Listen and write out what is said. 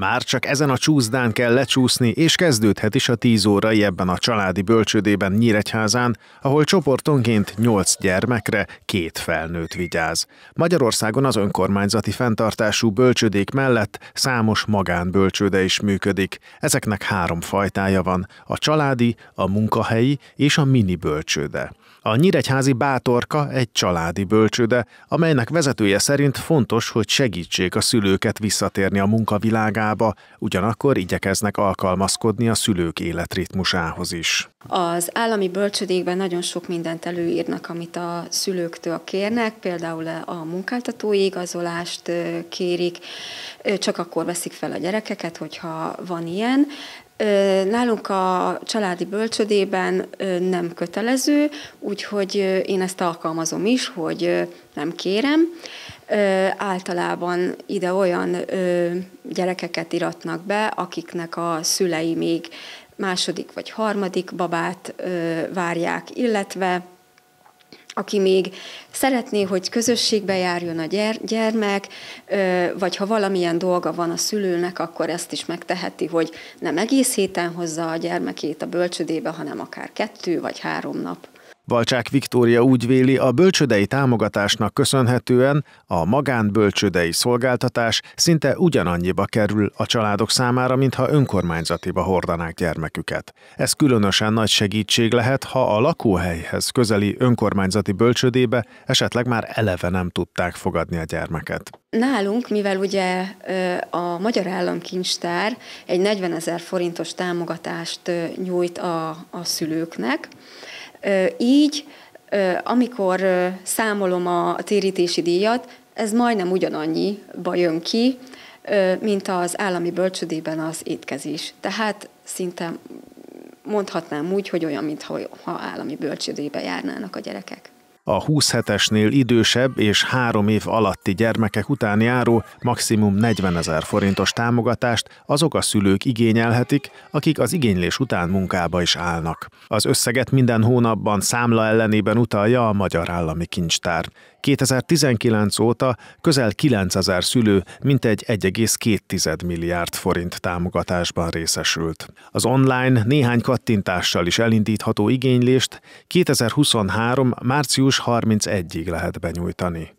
Már csak ezen a csúszdán kell lecsúszni, és kezdődhet is a 10 órai ebben a családi bölcsődében Nyíregyházán, ahol csoportonként 8 gyermekre két felnőtt vigyáz. Magyarországon az önkormányzati fenntartású bölcsődék mellett számos magánbölcsőde is működik. Ezeknek három fajtája van, a családi, a munkahelyi és a mini bölcsőde. A Nyíregyházi Bátorka egy családi bölcsőde, amelynek vezetője szerint fontos, hogy segítsék a szülőket visszatérni a munkavilágába, ugyanakkor igyekeznek alkalmazkodni a szülők életritmusához is. Az állami bölcsödékben nagyon sok mindent előírnak, amit a szülőktől kérnek, például a munkáltatói igazolást kérik, csak akkor veszik fel a gyerekeket, hogyha van ilyen. Nálunk a családi bölcsödében nem kötelező, úgyhogy én ezt alkalmazom is, hogy nem kérem. Általában ide olyan gyerekeket iratnak be, akiknek a szülei még második vagy harmadik babát várják, illetve aki még szeretné, hogy közösségbe járjon a gyermek, vagy ha valamilyen dolga van a szülőnek, akkor ezt is megteheti, hogy nem egész héten hozza a gyermekét a bölcsödébe, hanem akár kettő vagy három nap. Valcsák Viktória úgy véli, a bölcsödei támogatásnak köszönhetően a magánbölcsödei szolgáltatás szinte ugyanannyiba kerül a családok számára, mintha önkormányzatiba hordanák gyermeküket. Ez különösen nagy segítség lehet, ha a lakóhelyhez közeli önkormányzati bölcsödébe esetleg már eleve nem tudták fogadni a gyermeket. Nálunk, mivel ugye a Magyar Államkincstár egy 40 ezer forintos támogatást nyújt a, a szülőknek, így, amikor számolom a térítési díjat, ez majdnem ugyanannyiba jön ki, mint az állami bölcsödében az étkezés. Tehát szinte mondhatnám úgy, hogy olyan, mintha ha állami bölcsödébe járnának a gyerekek. A 20 hetesnél idősebb és három év alatti gyermekek után járó maximum 40 ezer forintos támogatást azok a szülők igényelhetik, akik az igénylés után munkába is állnak. Az összeget minden hónapban számla ellenében utalja a Magyar Állami Kincstár. 2019 óta közel 9000 szülő mintegy 1,2 milliárd forint támogatásban részesült. Az online néhány kattintással is elindítható igénylést 2023. március 31-ig lehet benyújtani.